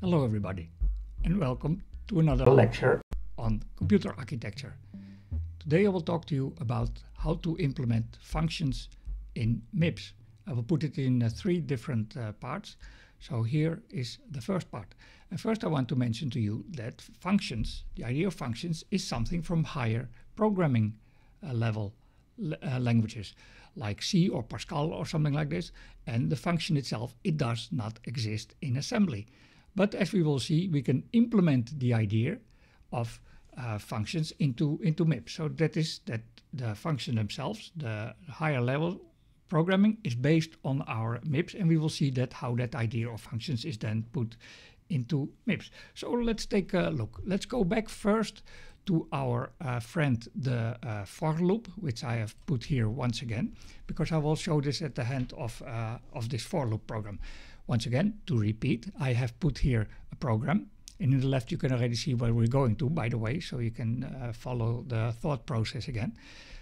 Hello everybody and welcome to another lecture on computer architecture. Today I will talk to you about how to implement functions in MIPS. I will put it in uh, three different uh, parts. So here is the first part. And first I want to mention to you that functions, the idea of functions is something from higher programming uh, level uh, languages like C or Pascal or something like this. And the function itself, it does not exist in assembly. But as we will see, we can implement the idea of uh, functions into, into MIPS. So that is that the function themselves, the higher level programming is based on our MIPS and we will see that how that idea of functions is then put into MIPS. So let's take a look. Let's go back first to our uh, friend the uh, for loop, which I have put here once again, because I will show this at the end of, uh, of this for loop program. Once again, to repeat, I have put here a program. And in the left, you can already see where we're going to, by the way, so you can uh, follow the thought process again.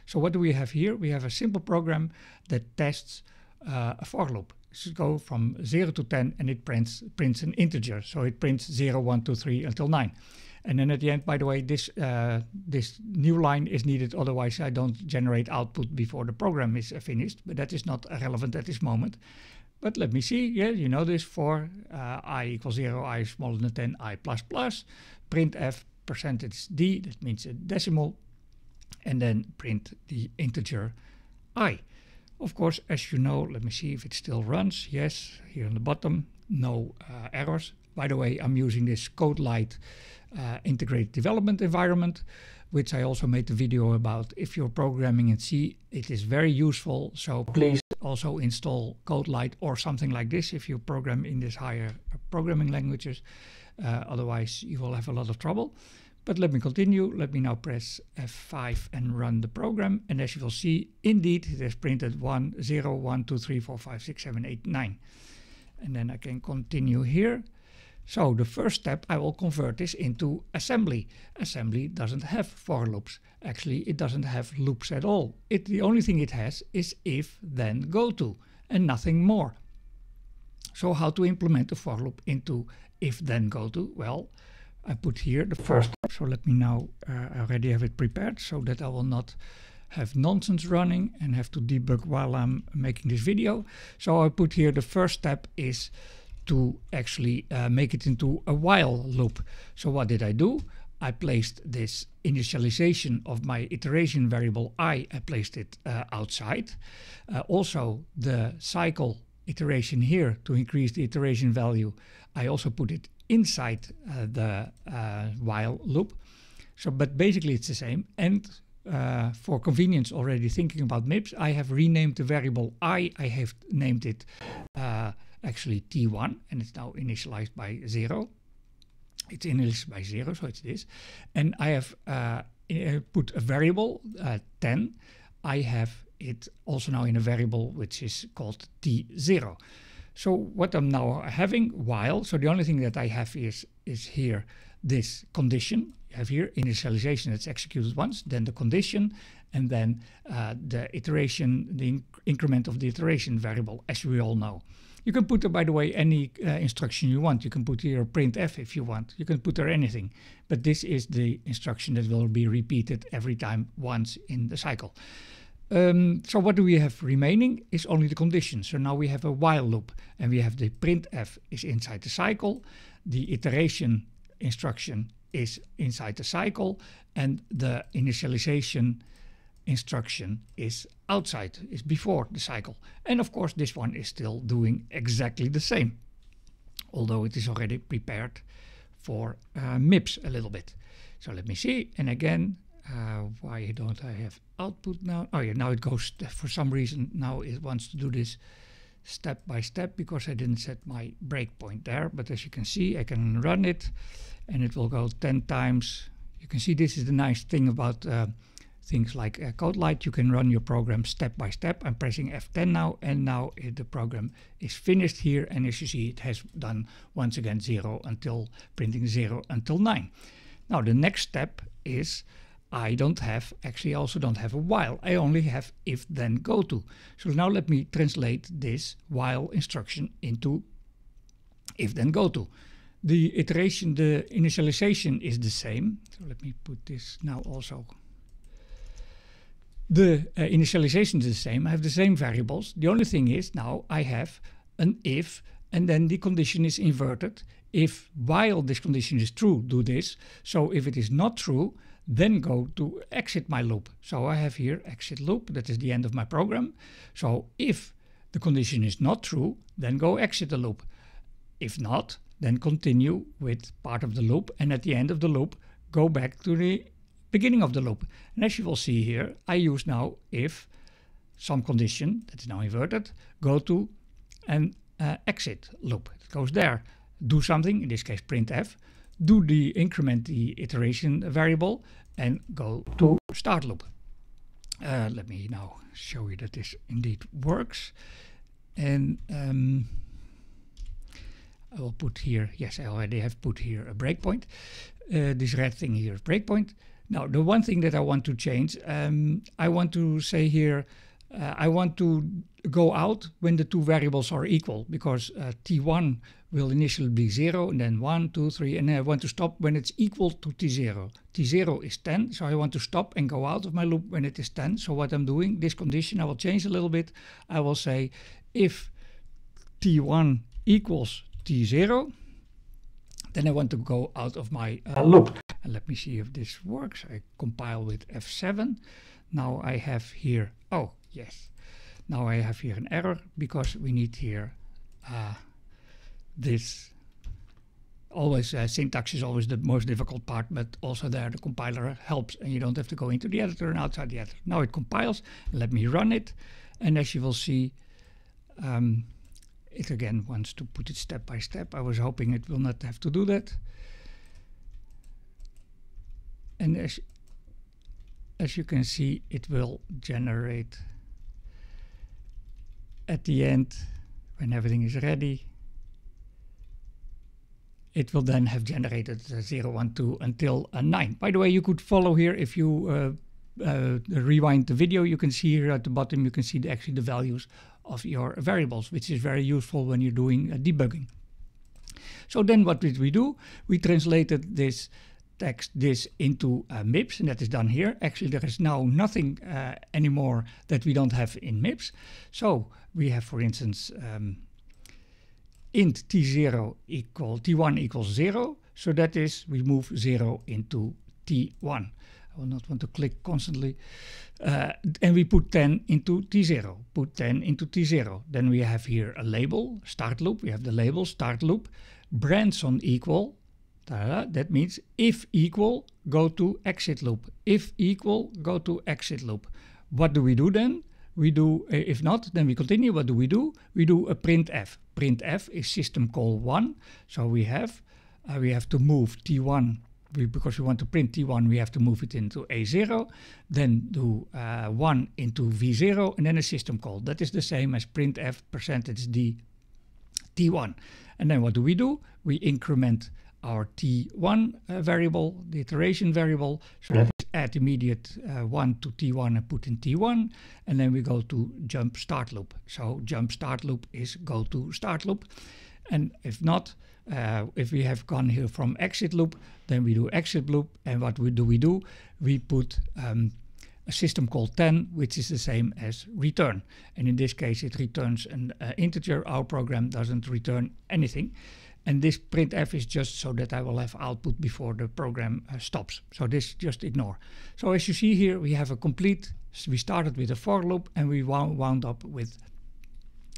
So what do we have here? We have a simple program that tests uh, a for loop. It should go from 0 to 10 and it prints, prints an integer. So it prints 0, 1, 2, 3 until 9. And then at the end, by the way, this uh, this new line is needed. Otherwise, I don't generate output before the program is finished. But that is not relevant at this moment. But let me see. Yeah, you know this for uh, i equals 0, i smaller than 10, i plus plus. Printf percentage d, that means a decimal. And then print the integer i. Of course, as you know, let me see if it still runs. Yes, here on the bottom, no uh, errors. By the way, I'm using this CodeLite uh, integrated development environment, which I also made a video about. If you're programming in C, it is very useful. So please also install CodeLite or something like this if you program in these higher programming languages. Uh, otherwise, you will have a lot of trouble. But let me continue. Let me now press F5 and run the program. And as you will see, indeed, it has printed 1, 0, 1, 2, 3, 4, 5, 6, 7, 8, 9. And then I can continue here. So the first step, I will convert this into assembly. Assembly doesn't have for loops. Actually, it doesn't have loops at all. It, the only thing it has is if, then, go to, and nothing more. So how to implement a for loop into if, then, go to? Well, I put here the first step. So let me now uh, already have it prepared so that I will not have nonsense running and have to debug while I'm making this video. So I put here the first step is to actually uh, make it into a while loop. So what did I do? I placed this initialization of my iteration variable i, I placed it uh, outside. Uh, also the cycle iteration here to increase the iteration value, I also put it inside uh, the uh, while loop. So, but basically it's the same. And uh, for convenience already thinking about MIPS, I have renamed the variable i, I have named it uh, actually t1 and it's now initialized by 0. It's initialized by 0, so it's this. And I have uh, put a variable, uh, 10. I have it also now in a variable which is called t0. So what I'm now having while, so the only thing that I have is, is here this condition. You have here initialization that's executed once, then the condition, and then uh, the iteration, the inc increment of the iteration variable, as we all know. You can put by the way, any uh, instruction you want. You can put here printf if you want. You can put there anything. But this is the instruction that will be repeated every time once in the cycle. Um, so what do we have remaining is only the condition. So now we have a while loop and we have the printf is inside the cycle. The iteration instruction is inside the cycle and the initialization instruction is outside, is before the cycle. And of course, this one is still doing exactly the same, although it is already prepared for uh, MIPS a little bit. So let me see. And again, uh, why don't I have output now? Oh yeah, now it goes, for some reason, now it wants to do this step by step because I didn't set my breakpoint there. But as you can see, I can run it and it will go 10 times. You can see this is the nice thing about uh, things like uh, CodeLite, you can run your program step by step. I'm pressing F10 now, and now the program is finished here. And as you see, it has done once again 0 until printing 0 until 9. Now the next step is I don't have, actually I also don't have a while. I only have if then go to. So now let me translate this while instruction into if then go to. the iteration, the initialization is the same. So let me put this now also. The uh, initialization is the same. I have the same variables. The only thing is now I have an if and then the condition is inverted. If while this condition is true, do this. So if it is not true, then go to exit my loop. So I have here exit loop, that is the end of my program. So if the condition is not true, then go exit the loop. If not, then continue with part of the loop and at the end of the loop go back to the beginning of the loop. And as you will see here, I use now if some condition that is now inverted, go to an uh, exit loop. It goes there. Do something, in this case printf, do the increment the iteration variable and go to start loop. Uh, let me now show you that this indeed works. And um, I will put here, yes, I already have put here a breakpoint. Uh, this red thing here is breakpoint. Now, the one thing that I want to change, um, I want to say here, uh, I want to go out when the two variables are equal because uh, t1 will initially be 0 and then 1, 2, 3 and I want to stop when it's equal to t0. t0 is 10 so I want to stop and go out of my loop when it is 10. So what I'm doing, this condition I will change a little bit. I will say if t1 equals t0 then I want to go out of my uh, loop. And let me see if this works. I compile with F7. Now I have here, oh yes, now I have here an error because we need here uh, this always uh, syntax is always the most difficult part but also there the compiler helps and you don't have to go into the editor and outside the editor. Now it compiles, let me run it and as you will see um, it again wants to put it step by step. I was hoping it will not have to do that. And as, as you can see, it will generate at the end, when everything is ready, it will then have generated uh, 0, 1, 2 until a 9. By the way, you could follow here if you uh, uh, rewind the video, you can see here at the bottom, you can see the, actually the values of your variables, which is very useful when you're doing uh, debugging. So then what did we do? We translated this text this into uh, MIPS and that is done here. Actually there is now nothing uh, anymore that we don't have in MIPS. So we have for instance um, int t0 equal t1 equals 0. So that is we move 0 into t1. I will not want to click constantly. Uh, and we put 10 into T0, put 10 into T0. Then we have here a label, start loop. We have the label, start loop. Branch on equal, that means if equal, go to exit loop. If equal, go to exit loop. What do we do then? We do, uh, if not, then we continue. What do we do? We do a printf. Printf is system call 1. So we have, uh, we have to move T1 we, because we want to print T1, we have to move it into A0, then do uh, 1 into V0, and then a system call. That is the same as printf percentage D T1. And then what do we do? We increment our T1 uh, variable, the iteration variable. So let's add immediate uh, 1 to T1 and put in T1. And then we go to jump start loop. So jump start loop is go to start loop. And if not, uh, if we have gone here from exit loop, then we do exit loop. And what we do we do? We put um, a system call 10, which is the same as return. And in this case, it returns an uh, integer. Our program doesn't return anything. And this printf is just so that I will have output before the program uh, stops. So this just ignore. So as you see here, we have a complete, we started with a for loop and we wound, wound up with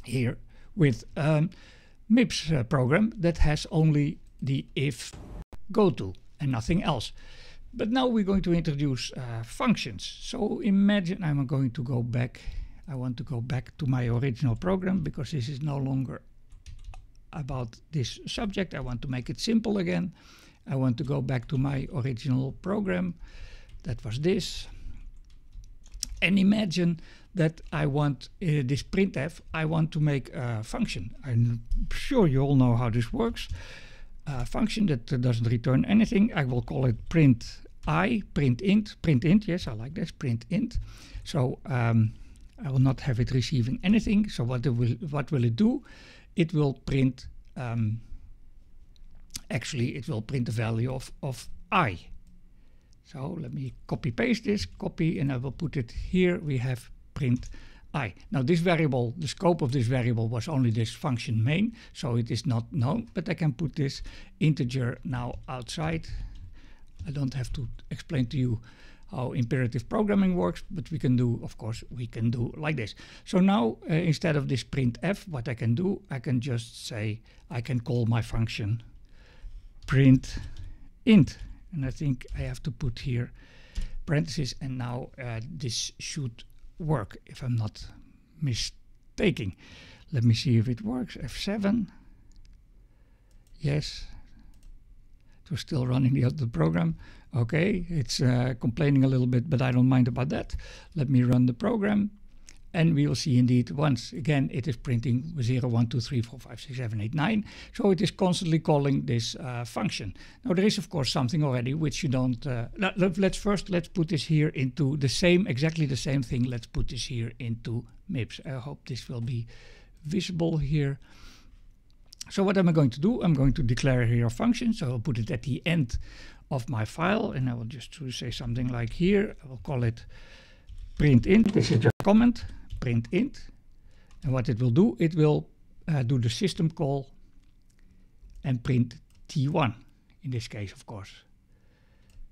here with um, MIPS uh, program that has only the if go to and nothing else. But now we're going to introduce uh, functions. So imagine I'm going to go back. I want to go back to my original program because this is no longer about this subject. I want to make it simple again. I want to go back to my original program. That was this. And imagine that I want uh, this printf, I want to make a function. I'm sure you all know how this works. A function that uh, doesn't return anything. I will call it print i, print int, print int, yes, I like this, print int. So um, I will not have it receiving anything. So what, will, what will it do? It will print um, actually it will print the value of, of i. So let me copy paste this, copy, and I will put it here. We have print i. Now this variable, the scope of this variable was only this function main, so it is not known, but I can put this integer now outside. I don't have to explain to you how imperative programming works, but we can do, of course, we can do like this. So now uh, instead of this printf, what I can do, I can just say, I can call my function print int. And I think I have to put here parentheses and now uh, this should work if I'm not mistaking. Let me see if it works. F7. Yes. It was still running the other program. Okay, it's uh, complaining a little bit, but I don't mind about that. Let me run the program. And we will see indeed once again it is printing 0, 1, 2, 3, 4, 5, 6, 7, 8, 9. So it is constantly calling this uh, function. Now there is of course something already which you don't... Uh, let, let's first, let's put this here into the same, exactly the same thing. Let's put this here into MIPS. I hope this will be visible here. So what am I going to do? I'm going to declare here a function. So I'll put it at the end of my file and I will just say something like here. I will call it print int. This is just a comment print int. And what it will do, it will uh, do the system call and print t1 in this case, of course.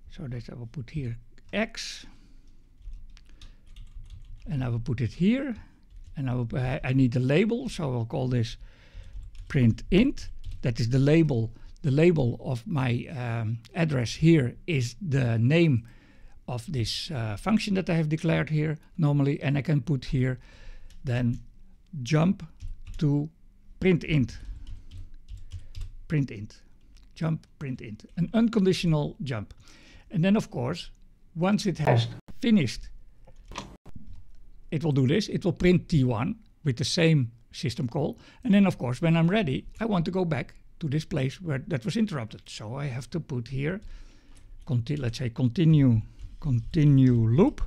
So that I will put here x and I will put it here and I, will, uh, I need the label so I'll call this print int. That is the label the label of my um, address here is the name of this uh, function that I have declared here normally. And I can put here then jump to print int. Print int. Jump print int. An unconditional jump. And then of course once it has finished it will do this. It will print t1 with the same system call. And then of course when I'm ready I want to go back to this place where that was interrupted. So I have to put here let's say continue continue loop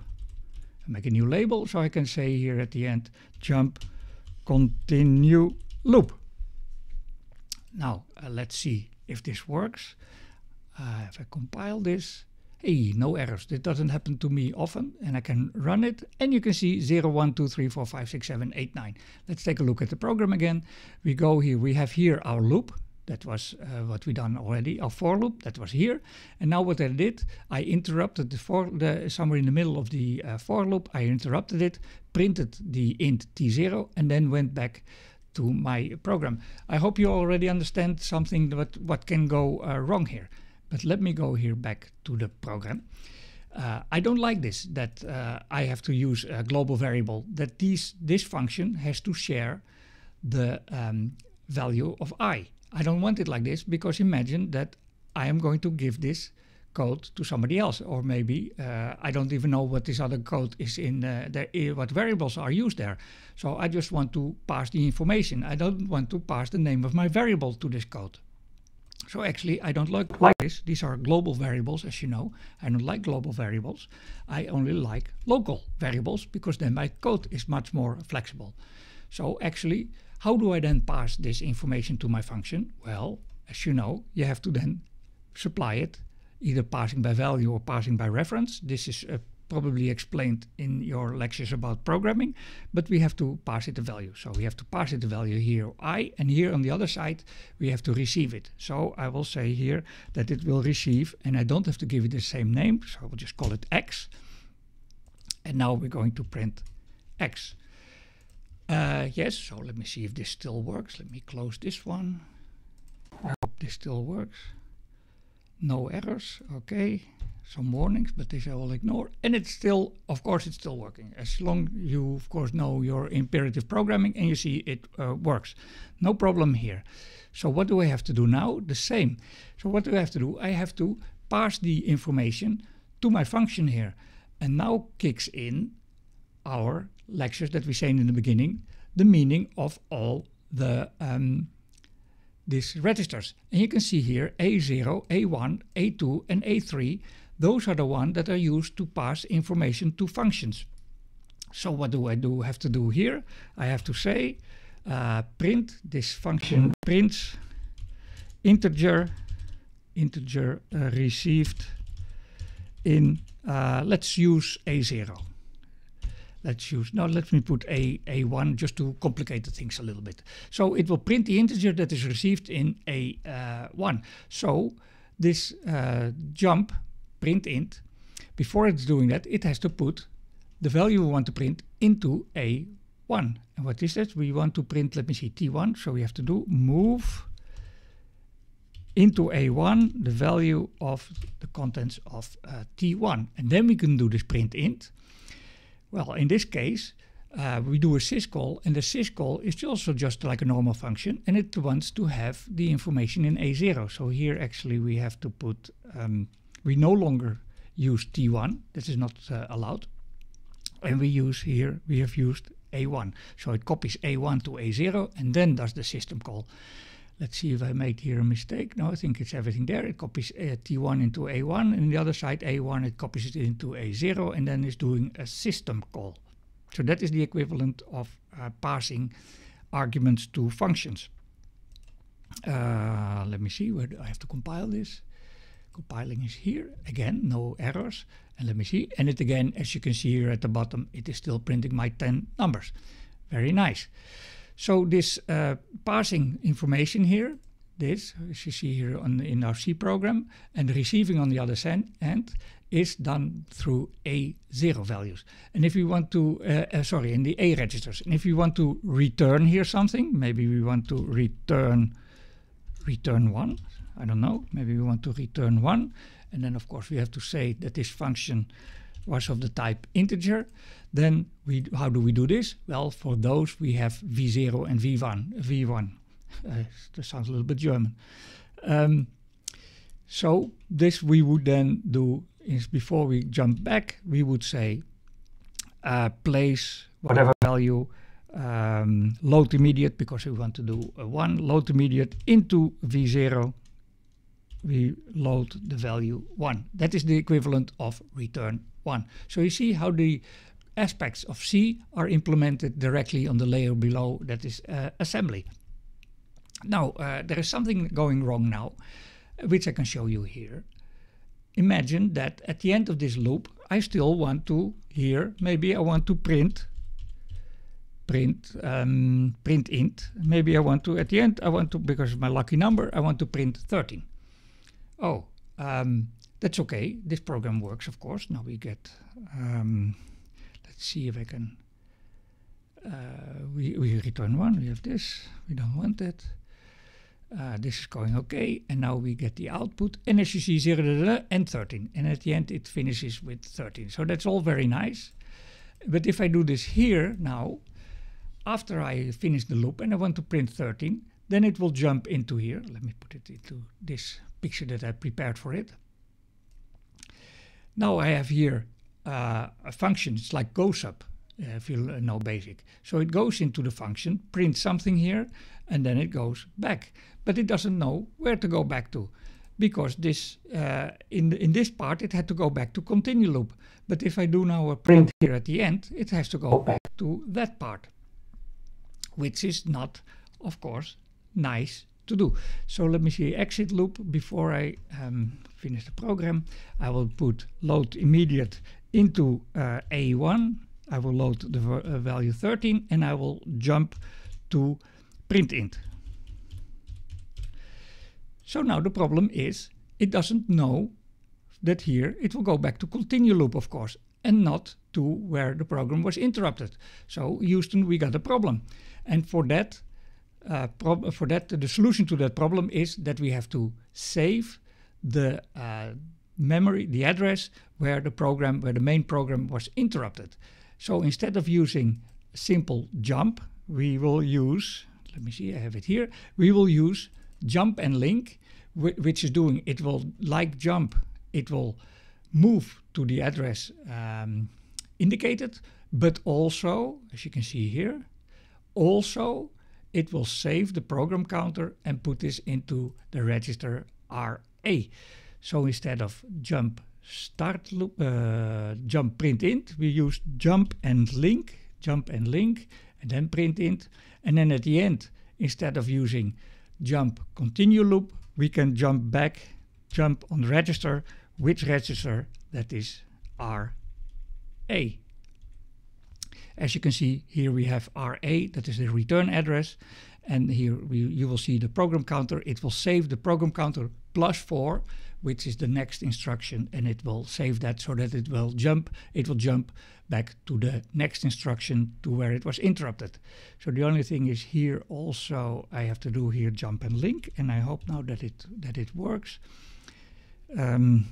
and make a new label so I can say here at the end jump continue loop. Now uh, let's see if this works. Uh, if I compile this hey no errors this doesn't happen to me often and I can run it and you can see 0 1 2 3 4 5 6 7 8 9 let's take a look at the program again we go here we have here our loop that was uh, what we done already. Our for loop that was here, and now what I did, I interrupted the for the somewhere in the middle of the uh, for loop. I interrupted it, printed the int t0, and then went back to my program. I hope you already understand something what what can go uh, wrong here. But let me go here back to the program. Uh, I don't like this that uh, I have to use a global variable that these this function has to share the um, value of i. I don't want it like this because imagine that I am going to give this code to somebody else or maybe uh, I don't even know what this other code is in uh, there, what variables are used there. So I just want to pass the information. I don't want to pass the name of my variable to this code so actually I don't like, like this these are global variables as you know I don't like global variables I only like local variables because then my code is much more flexible so actually how do I then pass this information to my function? Well, as you know, you have to then supply it, either passing by value or passing by reference. This is uh, probably explained in your lectures about programming, but we have to pass it a value. So we have to pass it a value here i, and here on the other side we have to receive it. So I will say here that it will receive, and I don't have to give it the same name, so I will just call it x. And now we're going to print x. Uh, yes, so let me see if this still works. Let me close this one. I hope this still works. No errors, okay. Some warnings, but this I will ignore. And it's still, of course, it's still working. As long you, of course, know your imperative programming and you see it uh, works. No problem here. So what do I have to do now? The same. So what do I have to do? I have to pass the information to my function here. And now kicks in our lectures that we say in the beginning, the meaning of all the um, these registers. And you can see here A0, A1, A2 and A3. Those are the ones that are used to pass information to functions. So what do I do have to do here? I have to say uh, print this function prints integer integer uh, received in, uh, let's use A0. Let's use, now let me put A, A1 just to complicate the things a little bit. So it will print the integer that is received in A1. So this uh, jump print int, before it's doing that, it has to put the value we want to print into A1. And what is that? We want to print, let me see, T1. So we have to do move into A1 the value of the contents of uh, T1. And then we can do this print int. Well, in this case, uh, we do a syscall, and the syscall is also just like a normal function, and it wants to have the information in A0. So here actually we have to put, um, we no longer use T1, this is not uh, allowed, and we use here, we have used A1. So it copies A1 to A0 and then does the system call. Let's see if I made here a mistake. No, I think it's everything there. It copies uh, T1 into A1 and the other side A1 it copies it into A0 and then is doing a system call. So that is the equivalent of uh, passing arguments to functions. Uh, let me see where I have to compile this. Compiling is here. Again, no errors. And let me see. And it again, as you can see here at the bottom, it is still printing my 10 numbers. Very nice. So this uh, passing information here, this, as you see here on, in our C program, and receiving on the other end is done through A0 values. And if we want to, uh, uh, sorry, in the A registers, and if we want to return here something, maybe we want to return, return one, I don't know, maybe we want to return one, and then of course we have to say that this function was of the type integer, then we, how do we do this? Well, for those we have v0 and v1. v1. Uh, that sounds a little bit German. Um, so this we would then do is before we jump back, we would say uh, place whatever value um, load immediate because we want to do a 1 load immediate into v0 we load the value 1 that is the equivalent of return 1. So you see how the aspects of C are implemented directly on the layer below that is uh, assembly. Now, uh, there is something going wrong now, which I can show you here. Imagine that at the end of this loop, I still want to, here, maybe I want to print, print, um, print int. Maybe I want to, at the end, I want to, because my lucky number, I want to print 13. Oh, um, that's okay. This program works, of course. Now we get, um, let's see if I can, uh, we, we return one. We have this. We don't want that. Uh, this is going okay. And now we get the output. And as you see, 0 and 13. And at the end, it finishes with 13. So that's all very nice. But if I do this here now, after I finish the loop and I want to print 13, then it will jump into here. Let me put it into this picture that I prepared for it. Now I have here uh, a function, it's like goSUB, uh, if you know basic. So it goes into the function, prints something here, and then it goes back. But it doesn't know where to go back to because this uh, in, in this part it had to go back to continue loop. But if I do now a print here at the end, it has to go back to that part, which is not, of course, nice to do. So let me see exit loop before I um, finish the program. I will put load immediate into uh, A1. I will load the uh, value 13 and I will jump to print int. So now the problem is it doesn't know that here it will go back to continue loop of course and not to where the program was interrupted. So Houston we got a problem and for that uh, for that, the solution to that problem is that we have to save the uh, memory, the address where the program, where the main program was interrupted. So instead of using simple jump, we will use, let me see, I have it here, we will use jump and link, which is doing, it will, like jump, it will move to the address um, indicated, but also, as you can see here, also it will save the program counter and put this into the register RA. So instead of jump start loop, uh, jump print int, we use jump and link, jump and link, and then print int. And then at the end, instead of using jump continue loop, we can jump back jump on register, which register that is RA. As you can see here we have RA, that is the return address, and here we, you will see the program counter. It will save the program counter plus 4, which is the next instruction, and it will save that so that it will jump. It will jump back to the next instruction to where it was interrupted. So the only thing is here also I have to do here jump and link, and I hope now that it that it works. Um,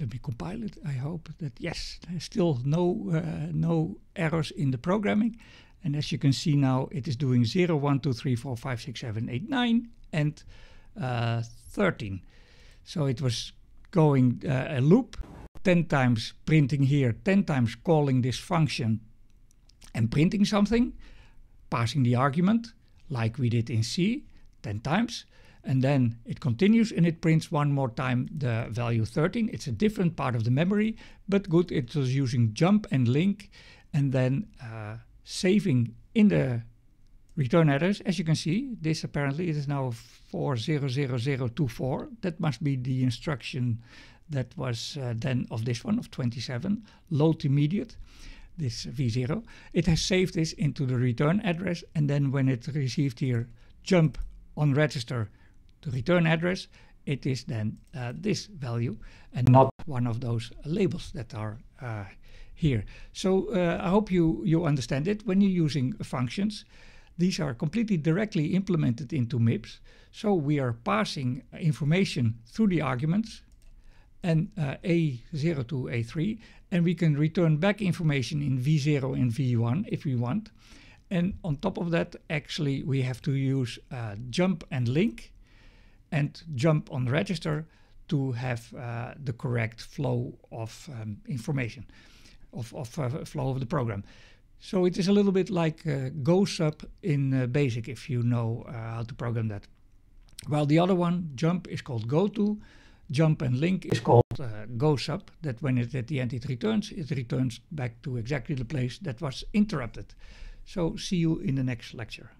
let me compile it. I hope that yes, there's still no uh, no errors in the programming. And as you can see now, it is doing 0, 1, 2, 3, 4, 5, 6, 7, 8, 9, and uh, 13. So it was going uh, a loop, 10 times printing here, 10 times calling this function and printing something, passing the argument, like we did in C, 10 times. And then it continues and it prints one more time the value 13. It's a different part of the memory, but good, it was using jump and link and then uh, saving in the return address. As you can see, this apparently it is now 400024. That must be the instruction that was uh, then of this one of 27, load immediate, this V0. It has saved this into the return address and then when it received here jump on register the return address, it is then uh, this value and not one of those labels that are uh, here. So uh, I hope you, you understand it. When you're using functions, these are completely directly implemented into MIPS. So we are passing information through the arguments and uh, A0 to A3 and we can return back information in V0 and V1 if we want. And on top of that, actually, we have to use uh, jump and link and jump on register to have uh, the correct flow of um, information of, of uh, flow of the program. So it is a little bit like uh, GoSub in uh, BASIC if you know uh, how to program that. While the other one, jump, is called goto, jump and link is called uh, GoSub, that when it at the end it returns, it returns back to exactly the place that was interrupted. So see you in the next lecture.